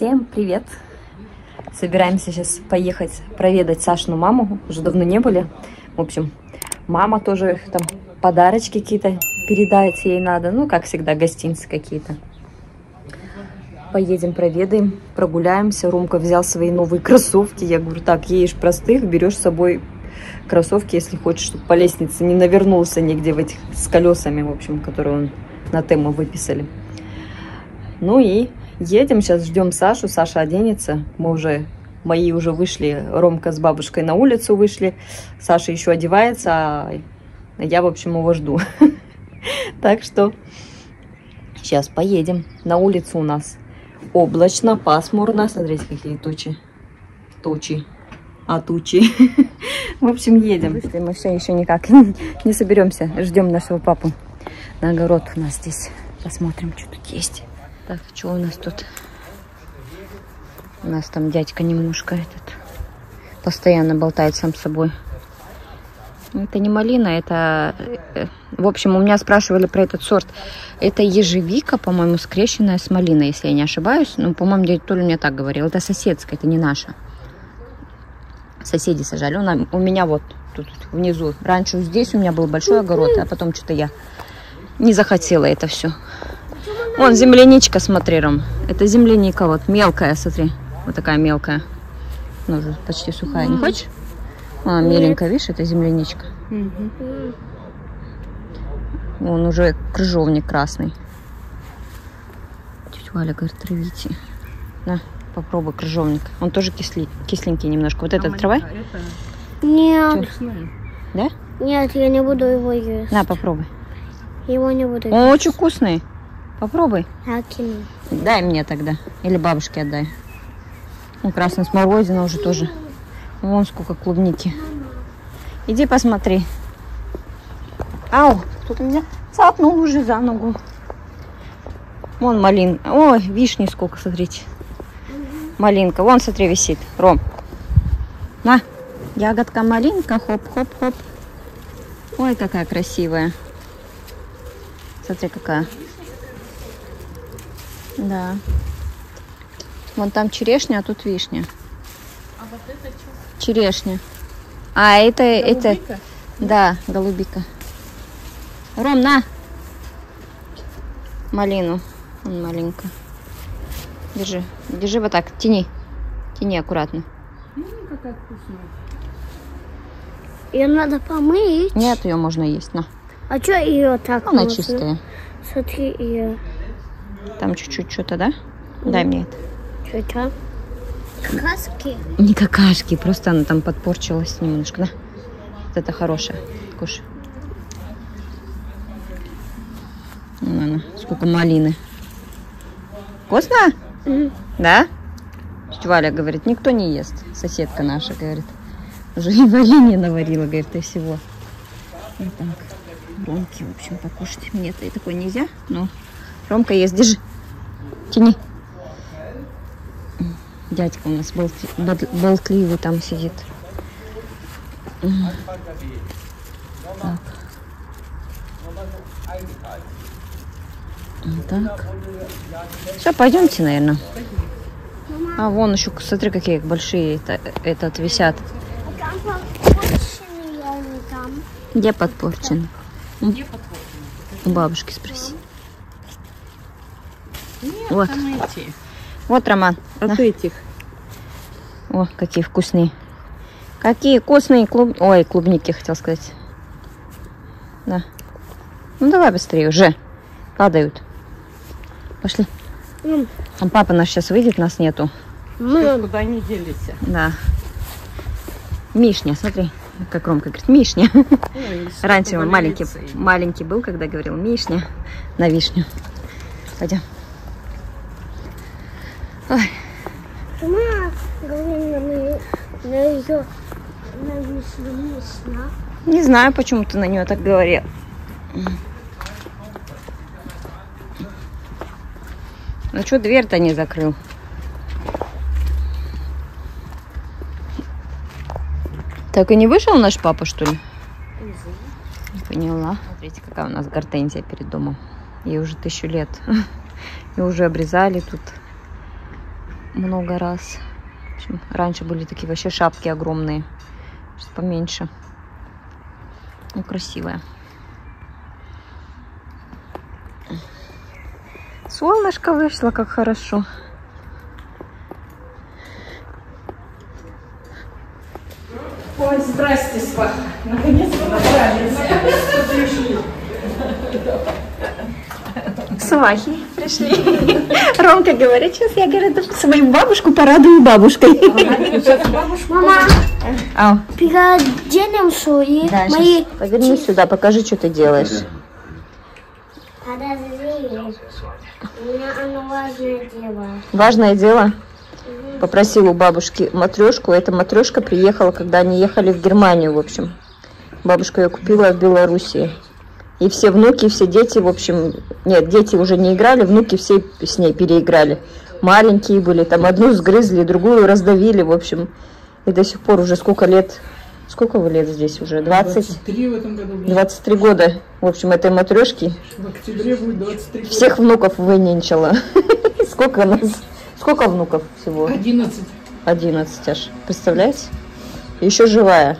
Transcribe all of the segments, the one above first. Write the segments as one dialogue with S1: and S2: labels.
S1: Всем привет! Собираемся сейчас поехать проведать Сашину маму. Уже давно не были. В общем, мама тоже там подарочки какие-то передать ей надо. Ну, как всегда, гостинцы какие-то. Поедем, проведаем, прогуляемся. Ромка взял свои новые кроссовки. Я говорю, так, едешь простых, берешь с собой кроссовки, если хочешь, чтобы по лестнице не навернулся нигде в этих с колесами, в общем, которые он на тему выписали. Ну и едем, сейчас ждем Сашу, Саша оденется, мы уже, мои уже вышли, Ромка с бабушкой на улицу вышли, Саша еще одевается, а я, в общем, его жду. Так что сейчас поедем. На улице у нас облачно, пасмурно, смотрите, какие тучи, тучи, а тучи. В общем, едем. Мы все еще никак не соберемся, ждем нашего папу на огород у нас здесь. Посмотрим, что тут есть. Так, что у нас тут? У нас там дядька немножко этот постоянно болтает сам собой. Это не малина, это... Э, в общем, у меня спрашивали про этот сорт. Это ежевика, по-моему, скрещенная с малиной, если я не ошибаюсь. Ну, по-моему, дядя Толя мне так говорил. Это соседская, это не наша. Соседи сажали. У, у меня вот тут внизу. Раньше здесь у меня был большой огород, а потом что-то я не захотела это все. Вон земляничка, смотри, Ром. Это земляника вот, мелкая, смотри. Вот такая мелкая. Ну, уже почти сухая. Не хочешь? А, меленькая, видишь, это земляничка. Вон уже крыжовник красный. Тетя Валя говорит, травите. На, попробуй крыжовник. Он тоже кисли, кисленький немножко. Вот а этот трава?
S2: Нет.
S1: Да?
S2: Нет, я не буду его есть.
S1: На, попробуй.
S2: Его не буду есть.
S1: Он очень вкусный. Попробуй.
S2: Акину.
S1: Дай мне тогда. Или бабушке отдай. Ну, красная смородина уже тоже. Вон сколько клубники. Иди посмотри. Ау, кто-то меня цапнул уже за ногу. Вон малин. Ой, вишни сколько, смотрите. Малинка. Вон, смотри, висит. Ром. На. Ягодка малинка. Хоп-хоп-хоп. Ой, какая красивая. Смотри, какая. Да. Вон там черешня, а тут вишня.
S3: А вот это что?
S1: Черешня. А это, это,
S3: Голубика?
S1: да, голубика. Ром, на. Малину. Вон маленько. Держи. Держи вот так. Тяни. Тяни аккуратно.
S3: Ну, какая вкусная.
S2: Ее надо помыть.
S1: Нет, ее можно есть. На.
S2: А что ее так
S1: Она
S2: можно?
S1: чистая.
S2: Смотри, ее.
S1: Там чуть-чуть что-то, да? Дай мне это.
S2: Что-то? Какаски?
S1: Не какашки, просто она там подпорчилась немножко, да? Вот это хорошее. Кушай. Вон она, сколько малины. Вкусно?
S2: Мгм.
S1: Да? Валя говорит, никто не ест. Соседка наша говорит. Уже и варенье наварила, говорит, и всего. Вот так. Ромке, в общем, покушать. Мне-то и такое нельзя, но Ромка ест, держи. Тяни. Дядька у нас болт- болтливый там сидит. Так. Так. Все, пойдемте, наверное. А вон еще, смотри, какие большие это, этот висят. Где подпорчен?
S3: Где подпорчено?
S1: У бабушки спроси.
S3: Нет,
S1: Вот.
S3: там эти.
S1: Вот, Роман.
S3: От
S1: на.
S3: этих.
S1: О, какие вкусные. Какие вкусные клуб... Ой, клубники, хотел сказать. Да. Ну, давай быстрее уже. Падают. Пошли.
S2: М,
S1: Там папа наш сейчас выйдет, нас нету.
S2: Мы.
S3: Куда они делись?
S1: Да. Мишня, смотри, как Ромка говорит, Мишня.
S3: Ой,
S1: Раньше он маленький, маленький был, когда говорил Мишня на вишню. Пойдем. Ой,
S2: на ее
S1: не знаю, почему ты на нее так говорил. Ну что, дверь-то не закрыл? Так и не вышел наш папа, что ли? Не поняла. Смотрите, какая у нас гортензия перед домом. Ей уже тысячу лет. И уже обрезали тут. Много раз. В общем, раньше были такие вообще шапки огромные. Сейчас поменьше. Ну, красивая. Солнышко вышло, как хорошо.
S3: Ой, здрасте, Спа. Наконец-то добрались. Пришли.
S1: Свахи пришли. Ромка говорит, сейчас я, говорит, свою бабушку порадую бабушкой.
S2: Мама,
S1: А,
S2: переоденем свои
S1: да,
S2: мои...
S1: поверни сюда, покажи, что ты делаешь.
S2: Подожди. У меня оно важное дело.
S1: Важное дело. Попросил у бабушки матрешку. Эта матрешка приехала, когда они ехали в Германию, в общем. Бабушка ее купила в Белоруссии. И все внуки, все дети, в общем, нет, дети уже не играли, внуки все с ней переиграли. Маленькие были, там одну сгрызли, другую раздавили, в общем. И до сих пор уже сколько лет, сколько вы лет здесь уже? 20,
S3: 23 в этом году. будет.
S1: 23 года, в общем, этой матрешки.
S3: В октябре будет 23 года.
S1: Всех внуков выненчила. Сколько нас? Сколько внуков всего?
S3: 11.
S1: 11 аж. Представляете? Еще живая.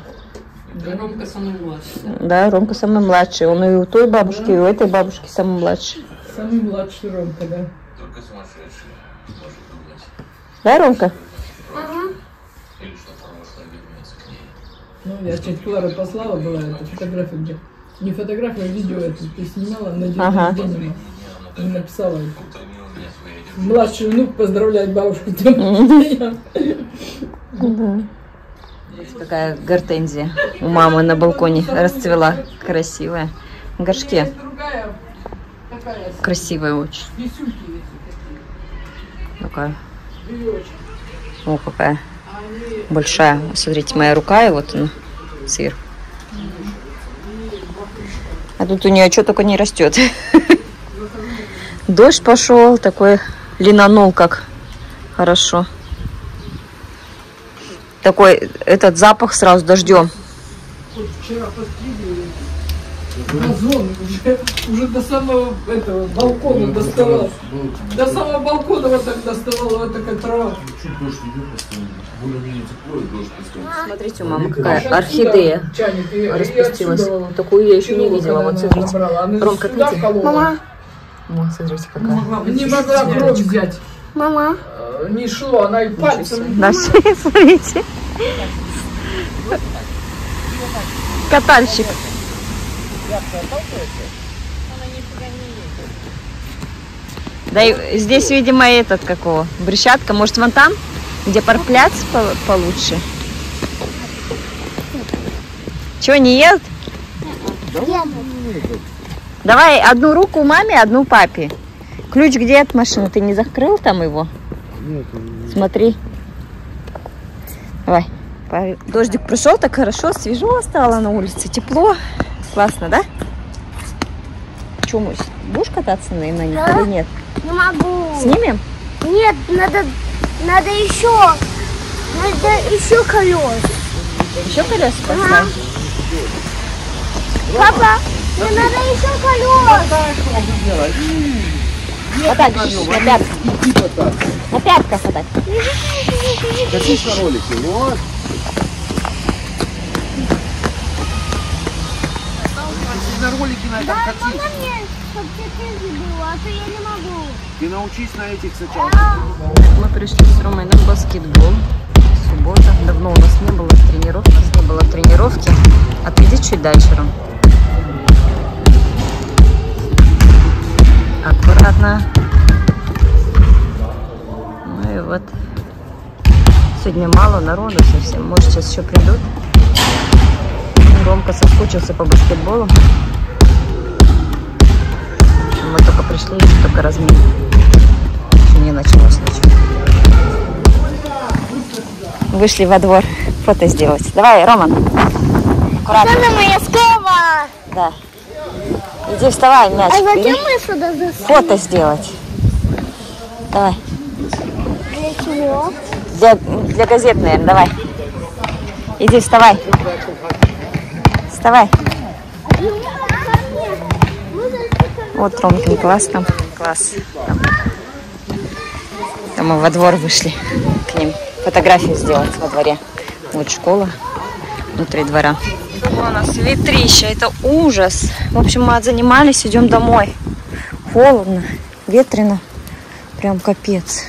S3: Ромка самый младший.
S1: Да, Ромка самый младший. Он и у той бабушки, и у этой бабушки самый младший.
S3: Самый младший Ромка, да.
S4: Только сумасшедший может думать.
S1: Да, Ромка?
S4: Или что прошлое вернется к ней.
S3: Ну, я тетя Клара послала, была эта фотография, где... Не фотография, а видео это ты снимала на день
S1: Ага.
S3: рождения. И написала. Младший внук поздравляет бабушку с рождения.
S1: Какая гортензия у мамы на балконе расцвела. Красивая. В горшке. Красивая очень. Такая. О, какая
S3: Они
S1: большая. Смотрите, моя рука, и вот она сверху. А тут у нее что только не растет. Дождь пошел, такой линанул, как хорошо. Такой этот запах сразу дождем.
S3: вот вчера постригли. Газон уже, уже до самого этого балкона доставал. До самого балкона вот так доставала вот такая трава.
S4: Чуть дождь идет постоянно. Более-менее тепло, и дождь постоянно.
S1: Смотрите, у мамы
S3: Аж
S1: какая орхидея распустилась. Такую я еще не видела. Вот смотрите. Ромка,
S3: вколола.
S2: Мама,
S1: Вот, смотрите, какая.
S3: Не могла кровь взять.
S2: Мама,
S3: Э, Не шло, она и пальцем.
S1: Да, смотрите. Катальщик. Да и здесь, видимо, этот какого? Брусчатка. Может, вон там, где паркпляц по- получше? Чего, не ест? Давай одну руку маме, одну папе. Ключ где от машины? Ты не закрыл там его? Смотри. Давай. Дождик пришел, так хорошо, свежо стало на улице, тепло. Классно, да? Че, Мусь, будешь кататься на, на них
S2: Да.
S1: или нет?
S2: не могу.
S1: Снимем?
S2: Нет, надо, надо еще, надо еще колес.
S1: Еще колеса поставим?
S2: Папа, мне надо еще колес.
S1: На пятках. На пятках вот так.
S5: Катись на ролике, вот. на ролике на этом
S2: Да,
S5: катись.
S2: можно мне, чтобы тебе было, а то я не могу.
S5: Ты научись на этих сначала.
S1: Мы пришли с Ромой на баскетбол. Суббота. Давно у нас не было тренировки. У нас не было тренировки. Отойди чуть дальше, Ром. Аккуратно. Ну и вот. Сегодня мало народу совсем. Может, сейчас еще придут. Ромка соскучился по баскетболу. Мы только пришли, еще только размин. Еще не началось ничего. Вышли во двор фото сделать. Давай, Роман. Аккуратно.
S2: Это моя скова.
S1: Да. Иди вставай, мяч.
S2: А зачем мы сюда зашли?
S1: Фото сделать. Давай.
S2: Для чего?
S1: Для, для газет, наверное, давай. Иди, вставай. Вставай. Вот Ромкин класс там. Класс. Там. Это мы во двор вышли к ним фотографию сделать во дворе. Вот школа внутри двора. У нас ветрище, это ужас. В общем, мы отзанимались, идем домой. Холодно, ветрено, прям капец.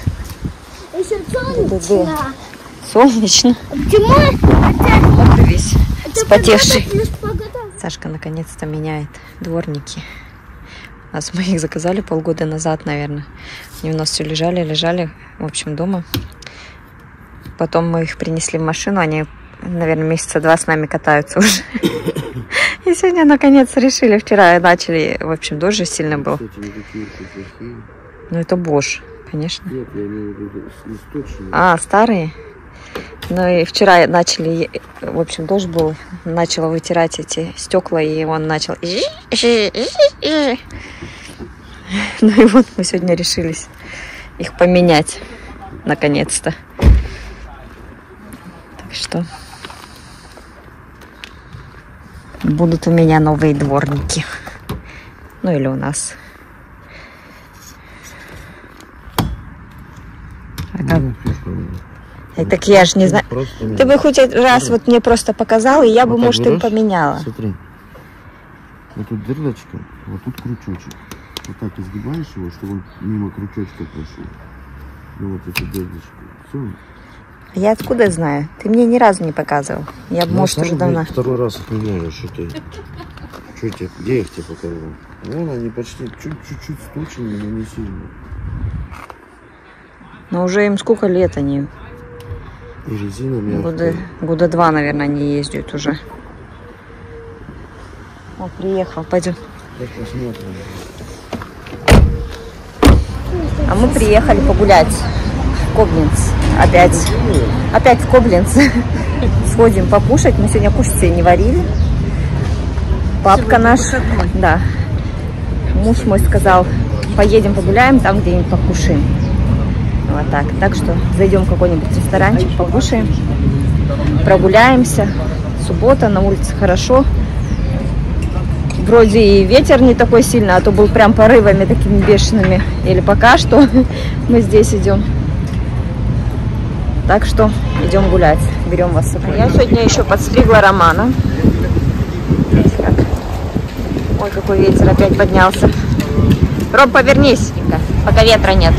S2: Солнечно.
S1: Солнечно. Вот и весь спотевший. Сашка наконец-то меняет дворники. Нас мы их заказали полгода назад, наверное. Они у нас все лежали, лежали, в общем, дома. Потом мы их принесли в машину, они, наверное, месяца два с нами катаются уже. И сегодня, наконец, решили. Вчера начали, в общем, дождь сильно был. Ну, это Bosch, конечно.
S5: Нет, я имею в виду с листочными.
S1: А, старые? Ну и вчера начали, в общем, дождь был, начала вытирать эти стекла, и он начал... Ну и вот мы сегодня решились их поменять, наконец-то. Так что будут у меня новые дворники. Ну или у нас. А как
S5: Ну, у меня.
S1: Э, Так я же не знаю. Ты бы хоть раз вот мне просто показал, и я бы,
S5: Вот так
S1: может, им
S5: берешь?
S1: поменяла.
S5: Смотри. Вот тут дырочка, вот тут крючочек. Вот так изгибаешь его, чтобы он мимо крючочка прошел. Ну вот эту дырочку. Все.
S1: Я откуда знаю? Ты мне ни разу не показывал. Я, бы, может, уже давно.
S5: Второй раз их меняю, что ты. Что тебе, где я их тебе показывал? Вон они почти чуть-чуть стучены, но не сильно.
S1: Но уже им сколько лет они?
S5: И резина мягкая.
S1: Года, года два, наверное, они ездят уже. О, приехал, пойдем. А мы приехали погулять в Коблинц. Опять. Опять в Коблинц. Сходим покушать. Мы сегодня кушать себе не варили. Папка наш. Да. Муж мой сказал, поедем погуляем там где-нибудь покушаем. Вот так. Так что зайдем в какой-нибудь ресторанчик, покушаем, прогуляемся. Суббота, на улице хорошо. Вроде и ветер не такой сильный, а то был прям порывами такими бешеными. Или пока что мы здесь идем. Так что идем гулять. Берем вас с собой. Я сегодня еще подстригла Романа. Ой, какой ветер опять поднялся. Ром, повернись, пока ветра нет.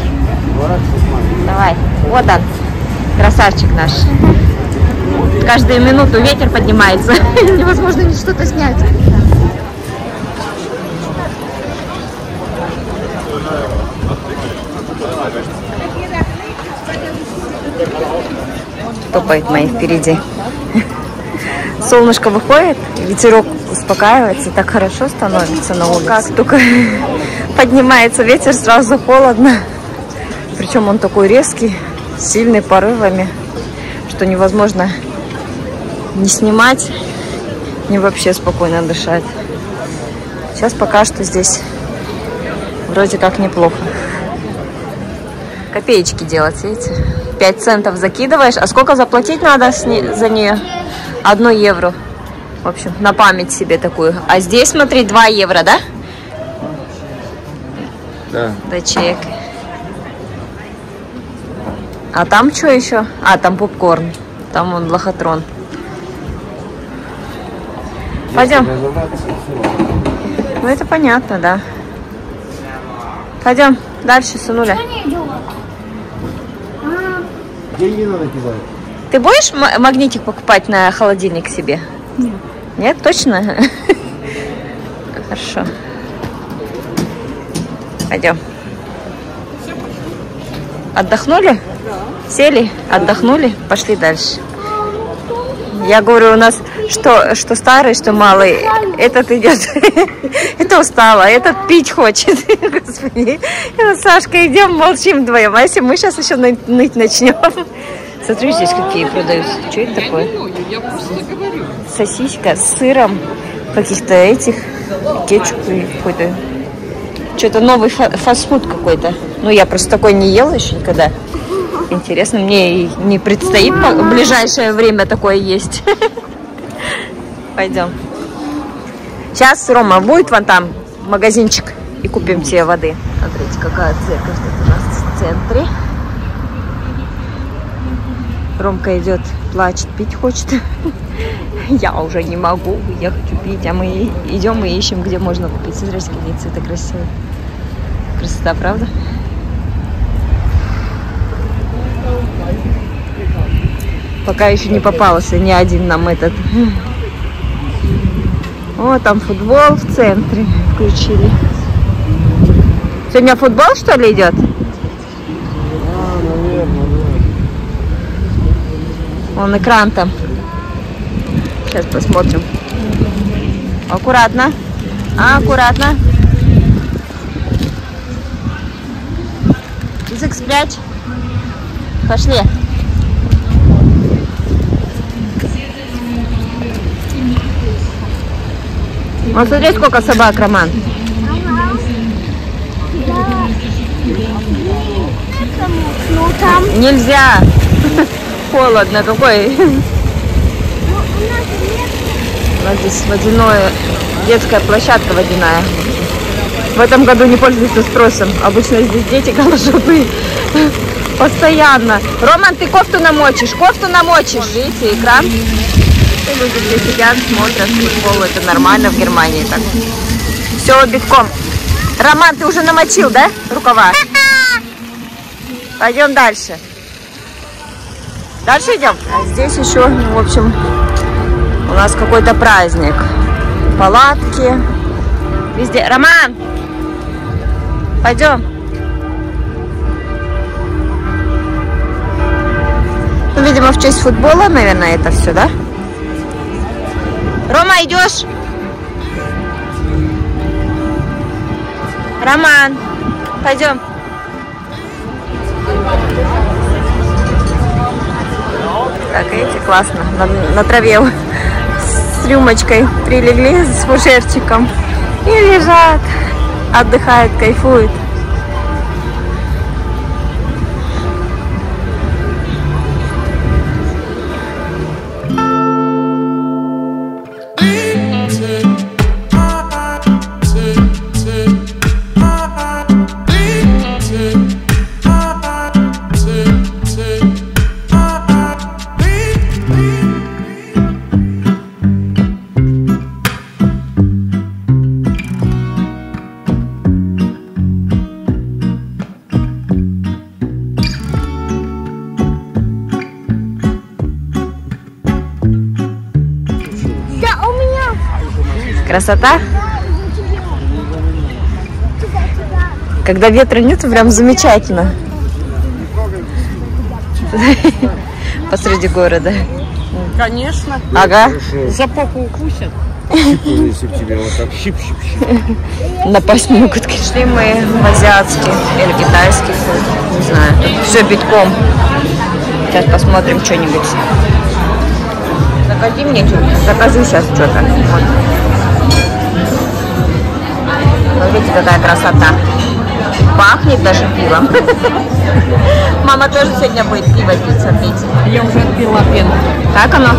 S1: Давай. Вот он, красавчик наш. Каждую минуту ветер поднимается. Невозможно что-то снять. Топает мои впереди. Солнышко выходит, ветерок успокаивается, так хорошо становится на улице. Как только поднимается ветер, сразу холодно. Причем он такой резкий, сильный порывами, что невозможно не снимать, не вообще спокойно дышать. Сейчас пока что здесь вроде как неплохо. Копеечки делать, видите? 5 центов закидываешь. А сколько заплатить надо с не- за нее? Одно евро. В общем, на память себе такую. А здесь, смотри, 2 евро, да?
S5: Да.
S1: Да чек. А там что еще? А, там попкорн. Там он лохотрон. Пойдем. Ну это понятно, да. Пойдем дальше, сынуля.
S2: Что не идет? А,
S5: Деньги надо кидать.
S1: Ты будешь м- магнитик покупать на холодильник себе? Нет. Нет, точно? Хорошо. Пойдем. Отдохнули? Сели, отдохнули, пошли дальше. Я говорю, у нас что, что старый, что малый, этот идет, это устала, этот пить хочет. Господи. Сашка, идем, молчим вдвоем. А если мы сейчас еще ныть, начнем? Смотри, здесь какие продаются. Что это такое? Сосиска с сыром, каких-то этих, кетчуп какой-то. Что-то новый фа- фастфуд какой-то. Ну, я просто такой не ела еще никогда. Интересно, мне и не предстоит в ближайшее время такое есть. Пойдем. Сейчас, Рома, будет вон там магазинчик и купим тебе воды. Смотрите, какая церковь тут у нас в центре. Ромка идет, плачет, пить хочет. Я уже не могу, я хочу пить. А мы идем и ищем, где можно купить. Смотрите, какие цветы красивые. Красота, правда? Пока еще не попался ни один нам этот. О, там футбол в центре включили. Сегодня футбол, что ли, идет?
S5: А, наверное,
S1: Вон экран там. Сейчас посмотрим. Аккуратно. Аккуратно. Язык спрячь. Пошли. Вот смотри, сколько собак, Роман.
S2: Ну там,
S1: Нельзя. Холодно. Какой?
S2: нас
S1: здесь водяное, детская площадка водяная. В этом году не пользуются спросом. Обычно здесь дети голожопые. Постоянно. Роман, ты кофту намочишь, кофту намочишь. Видите, экран. И люди все сидят, смотрят футбол. Это нормально в Германии так. Все битком. Роман, ты уже намочил, да, рукава? Пойдем дальше. Дальше идем. А здесь еще, в общем, у нас какой-то праздник. Палатки. Везде. Роман! Пойдем. Ну, видимо, в честь футбола, наверное, это все, да? Рома, идешь? Роман, пойдем. Так, видите, классно. На, на траве с рюмочкой прилегли с фужерчиком и лежат, отдыхают, кайфуют. Красота. Когда ветра нет, прям замечательно. Посреди города.
S3: Конечно.
S1: Ага.
S3: За попу укусят.
S5: Если тебе вот так щип-щип-щип.
S1: Напасть могут. Шли мы в азиатский или китайский. Не знаю. Все битком. Сейчас посмотрим что-нибудь. Закажи мне что-нибудь. Закажу сейчас что-то. Вот. Смотрите, какая красота. Пахнет даже пивом. Мама тоже сегодня будет пиво пить, смотрите.
S3: Я уже отпила пену.
S1: Как оно?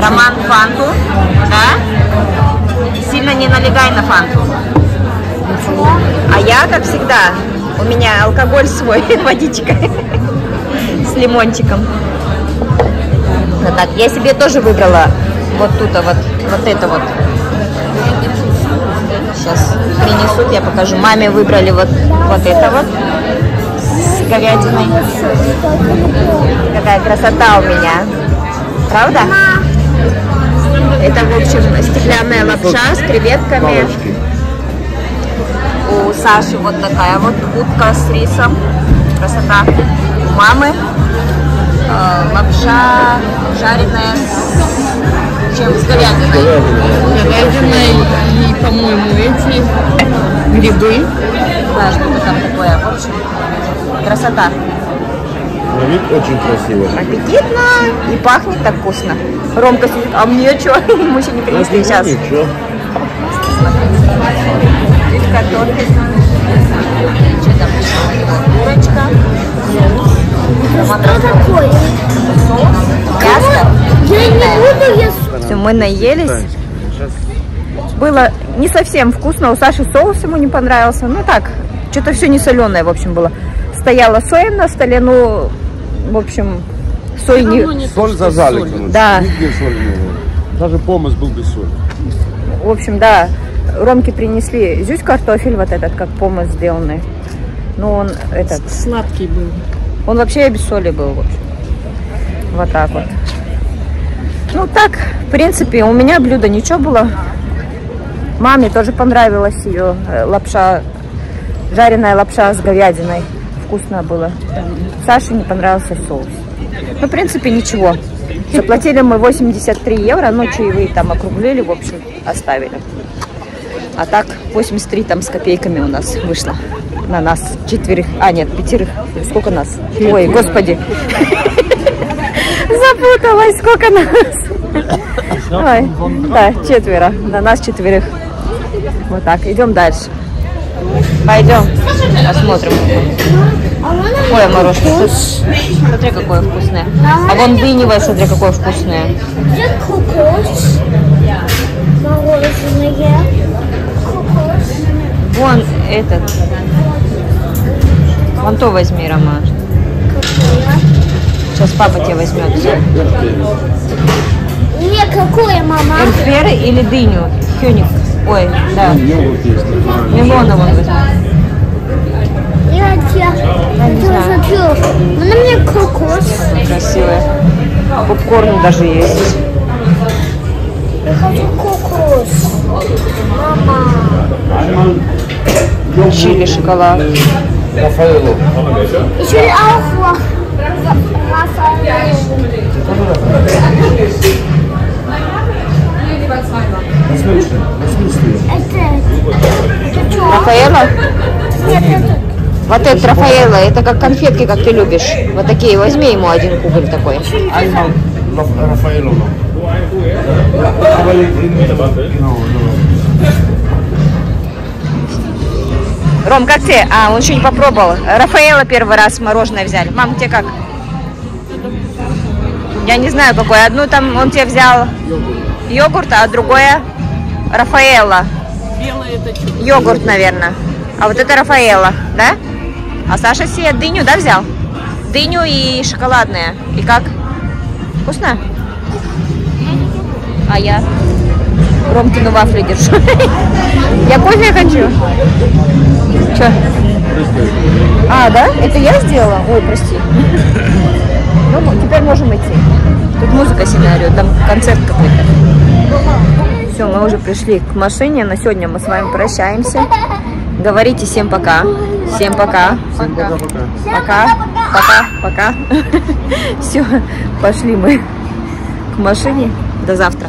S1: Роман фанту, да? Сильно не налегай на фанту. А я, как всегда, у меня алкоголь свой, водичка с лимончиком. Ну так, я себе тоже выбрала вот тут, вот, вот это вот. Сейчас принесут, я покажу. Маме выбрали вот, вот это вот с говядиной. Какая красота у меня. Правда? Это, в общем, стеклянная лапша с креветками. У Саши вот такая вот утка с рисом. Красота. У мамы э, лапша жареная с, чем, с говядиной.
S3: Говядина и, и, по-моему, эти грибы.
S1: Да, что-то там такое. В общем, красота.
S5: На вид очень красиво.
S1: Аппетитно и пахнет так вкусно. Ромка сидит, а мне что? Ему еще не принесли
S5: Ну,
S1: сейчас.
S5: Ничего.
S1: Картофель. Что там еще? Курочка.
S2: Что такое?
S1: Мясо.
S2: Я не буду, я
S1: Все, мы наелись. Было не совсем вкусно. У Саши соус ему не понравился. Ну так, что-то все не соленое, в общем, было. Стояла соя на столе, ну, в общем, соль не...
S5: Соль зажали, короче.
S1: Да.
S5: Нигде соли не было. Даже помощь был без соли.
S1: В общем, да, Ромке принесли зюсь картофель вот этот, как помощь сделанный. Ну, он этот,
S3: Сладкий был.
S1: он вообще без соли был, в общем. Вот так вот. Ну, так, в принципе, у меня блюдо ничего было. Маме тоже понравилась ее э, лапша, жареная лапша с говядиной. Вкусно было. Саше не понравился соус. Ну, в принципе, ничего. Заплатили мы 83 евро, ну, чаевые там округлили, в общем, оставили. А так 83 там с копейками у нас вышло. На нас четверых, а нет, пятерых. Сколько нас? Ой, господи. Запуталась, сколько нас? Ой, да, четверо. На нас четверых. Вот так, идем дальше. Пойдем, посмотрим. Ой, мороженое. Смотри, какое вкусное. А вон дыневое, смотри, какое вкусное.
S2: Мороженое.
S1: Вон этот. Вон то возьми, Рома.
S2: Какое?
S1: Сейчас папа тебе возьмет.
S2: Не, какое, мама?
S1: Эмперы или дыню? Хюник. Ой, да. Милона вон возьми.
S2: Я тебя тоже. Можно мне кокос?
S1: Красивая. Попкорн даже есть.
S2: Я хочу кокос. Мама.
S1: Чили, шоколад.
S5: Рафаэлло.
S2: Ich Это... Это?
S1: Рафаэла?
S2: Нет, это...
S1: Вот этот Рафаэла, это как конфетки, как ты любишь. Вот такие, возьми ему один кубель такой.
S5: Einmal
S1: Ром, как тебе? А, он еще не попробовал. Рафаэла первый раз мороженое взяли. Мам, тебе как? Я не знаю какой. Одну там он тебе взял йогурт, а другое Рафаэла. Йогурт, наверное. А вот это Рафаэла, да? А Саша себе дыню, да, взял? Дыню и шоколадное. И как? Вкусно? А я? Ромкину вафли держу. Я кофе хочу. Че? А, да? Это я сделала? Ой, прости. Ну, теперь можем идти. Тут музыка сильно орет, там концерт какой-то. Все, мы уже пришли к машине. На сегодня мы с вами прощаемся. Говорите всем пока. Всем пока.
S5: Пока. Пока-пока.
S1: Пока. Пока. Пока. Все, пошли мы к машине. До завтра.